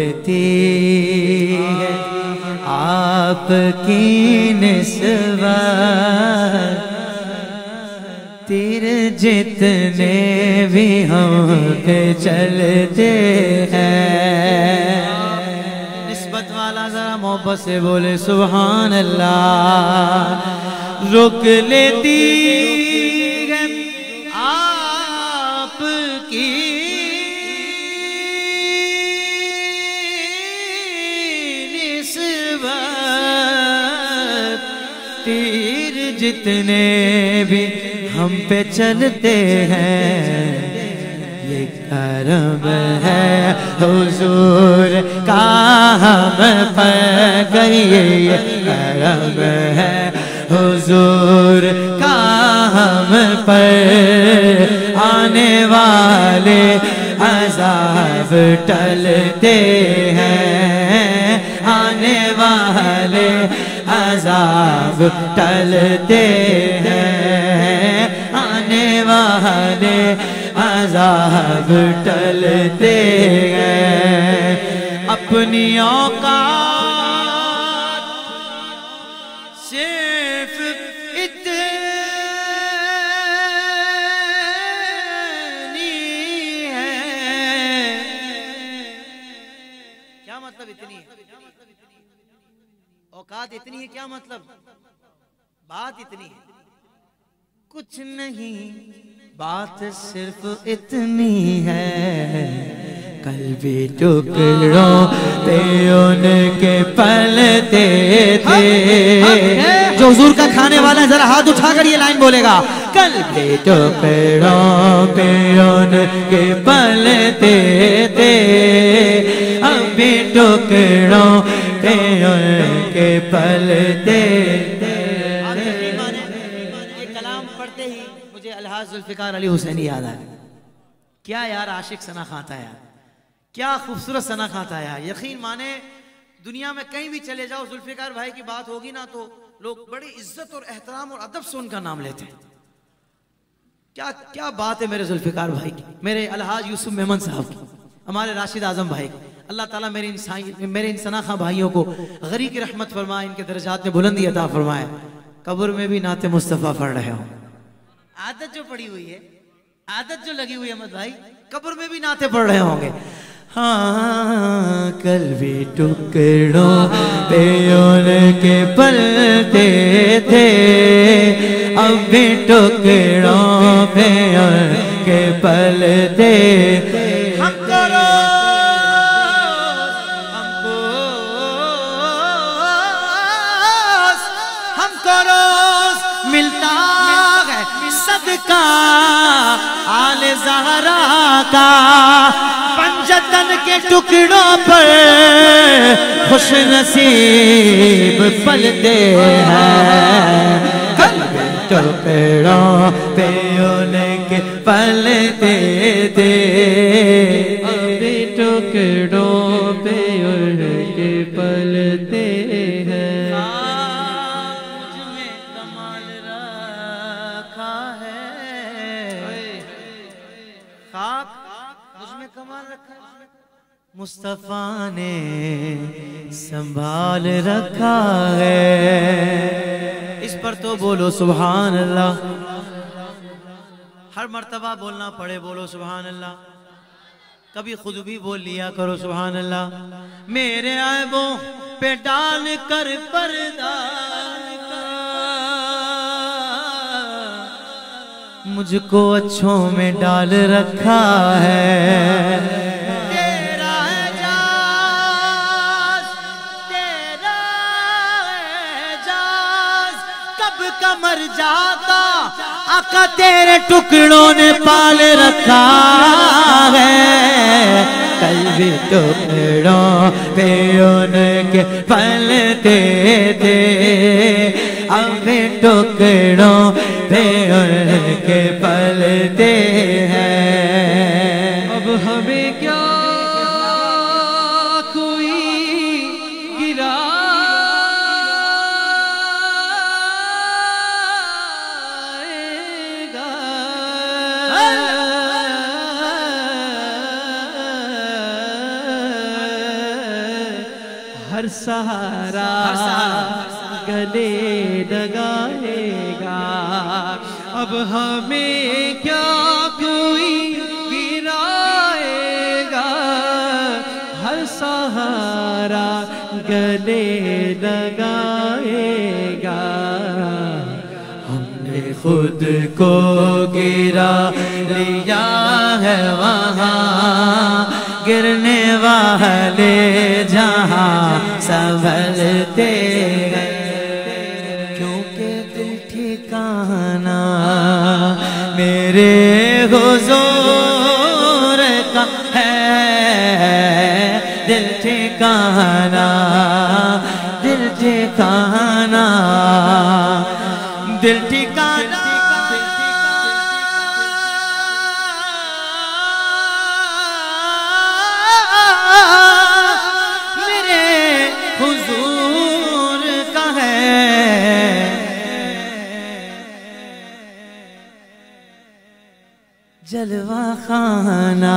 है आपकी तीर जितने भी हम पे चलते हैं। निस्बत वाला जरा मोहब्बत से बोले सुबहान अल्लाह। रुक लेती जितने भी हम पे चलते हैं, ये करम है। हुजूर का हम पर करिए ये करम है। हुजूर का हम पर आने वाले अजाब टलते हैं। आने वाले अजाब टलते हैं। आने वाले अजाब टलते हैं। अपनी औकात इतनी है क्या मतलब? बात इतनी है। कुछ नहीं बात सिर्फ़ इतनी है। कल भी टुकड़ों पे उनके पलते थे जो हुजूर का खाने वाला है जरा हाथ उठाकर ये लाइन बोलेगा। कल भी टुकड़ों पे उनके पलते थे। अब भी टुकड़ों पे उनके पलते कलाम पढ़ते ही मुझे अलहाज जुल्फिकार अली हुसैनी याद आया। क्या यार आशिक सना खाता यार? क्या खूबसूरत सना खाता यार? यकीन माने दुनिया में कहीं भी चले जाओ जुल्फिकार भाई की बात होगी ना तो लोग बड़ी इज़्ज़त और एहतराम और अदब से उनका नाम लेते हैं। क्या क्या बात है मेरे जुल्फिकार भाई की मेरे अलहाज यूसुफ मेमन साहब की हमारे राशिद आज़म भाई की। अल्लाह ताला मेरे इन मेरे इन सनाखा भाइयों को गरी की रहमत फरमाए, इनके दर्जात में बुलंदी अता फरमाए। कब्र में भी नाते मुस्तफ़ा पढ़ रहे हो। आदत जो पड़ी हुई है, आदत जो लगी हुई है, अहमद भाई, कब्र में भी नाते पढ़ रहे होंगे। हाँ कल भी टुकड़ों पे उनके पलते थे, अब भी टुकड़ों पे उनके पलते मिलता है सदका आल जहरा का। पंजतन के टुकड़ों पर खुश नसीब पलते हैं। टुकड़ों पे उनके पलते थे। मुस्तफ़ा ने संभाल रखा है। इस पर तो बोलो सुभान अल्लाह हर मर्तबा बोलना पड़े, बोलो सुभान अल्लाह कभी खुद भी बोल लिया करो सुभान अल्लाह मेरे आयबों पे डाल कर पर्दा। मुझको अच्छों में डाल रखा है। आका तेरे टुकड़ों ने पाल रखा है। कल भी टुकड़ों पे उनके पलते थे अब भी टुकड़ों पे उनके पलते सहारा हर सहारा। गले लगाएगा अब हमें क्या कोई गिराएगा? हर सहारा गले लगाएगा हमने खुद को गिरा लिया है वहाँ। गिरने वाले जहाँ संभलते क्योंकि दिल ठिकाना मेरे हुजूर का है। दिल ठिकाना दिल ठिकाना दिल ठिकाना। जलवा खाना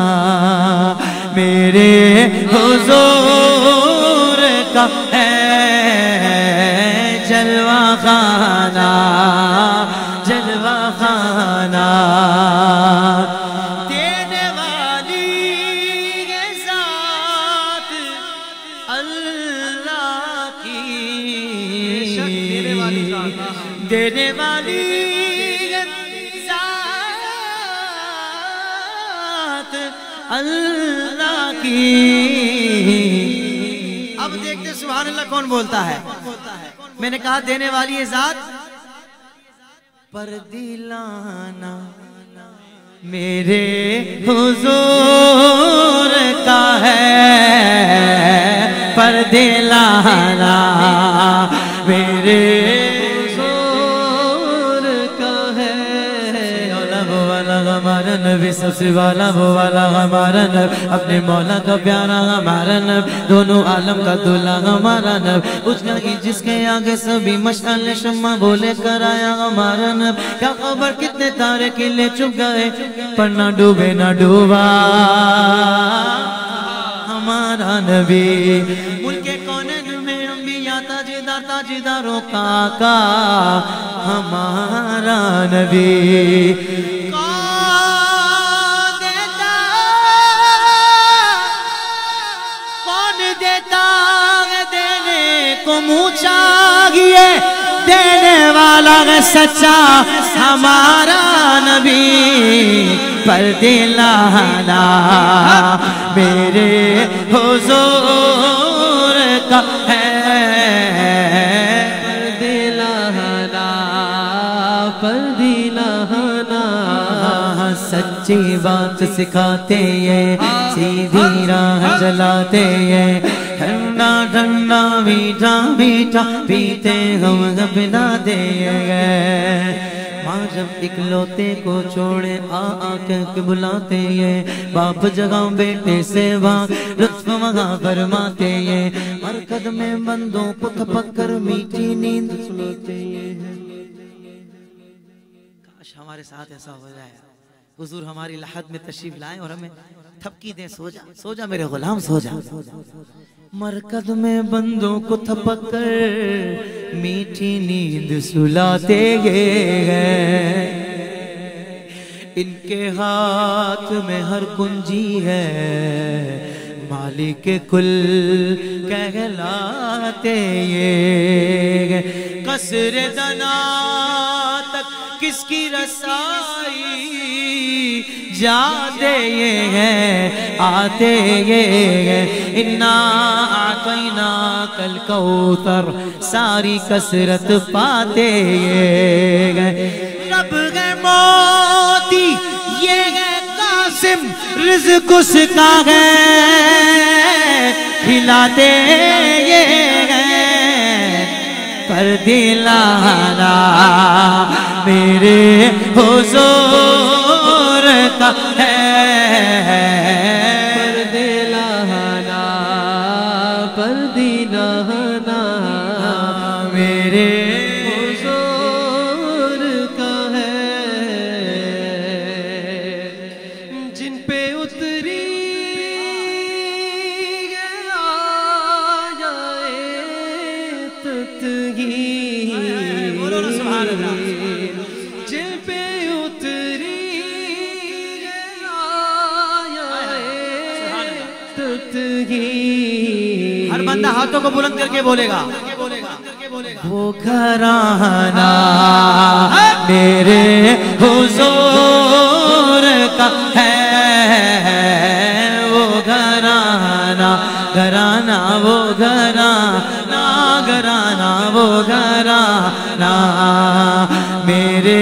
मेरे हुजूर का है। जलवा खाना जलवा खाना। देने वाली के साथ अल्लाह की। देने वाली अल्लाह की। अब देखते सुभान अल्लाह कौन बोलता है। मैंने कहा, देने वाली ये जात। पर दिलाना मेरे हुजूर का है। पर दिलाना मेरे हमारा नबी सबसे वाला, वो वाला हमारा नब अपने मौला का प्यारा हमारा नब दोनों आलम का दूल्हा हमारा नब उसका ही जिसके आगे सभी मशाल शम्मा बोले कराया हमारा नब क्या खबर? कितने तारे किले चुप गए, पर ना डूबे, ना डूबा। हमारा नबी, मुल्के कोने में अंबिया, ताजदार, ताजदारों का का। हमारा नबी चाहिए देने वाला है सच्चा हमारा नबी पर दिलाना मेरे हुजूर का है। पर दिलाना पर दिलाना सच्ची बात सिखाते हैं सीधी राह जलाते ये ठंडा ठंडा मीठा मीठा, पीते हम पिलाते ये माँ जब इकलौते को छोड़े, आ आ, कह के बुलाते ये बाप जगह बेटे से भाग लुत्फ मगा फरमाते ये मरकद में बंदों को थपक कर मीठी नींद सुलाते ये काश हमारे साथ ऐसा हो जाए। हुजूर हमारी लहद में तशरीफ़ लाए और हमें थपकी दे, सो जा सो जा मेरे गुलाम, सो जा। मरकद में बंदों को थपक कर मीठी नींद सुलाते गए इनके हाथ में हर कुंजी है, मालिक कुल कहलाते ये कसर दना तक किसकी रसाई जाते ये हैं, आते ये हैं। इन्ना आकैना कल कौतर, सारी कसरत पाते ये गए रब गए मोती, ये है कासिम, रिज्क उसका है। खिलाते ये हैं, पर दिलाना मेरे हुजूर। का है। हर बंदा हाथों को बुलंद करके बोलेगा। वो घराना मेरे हुजूर का है। वो घराना घराना वो घराना घराना वो घराना मेरे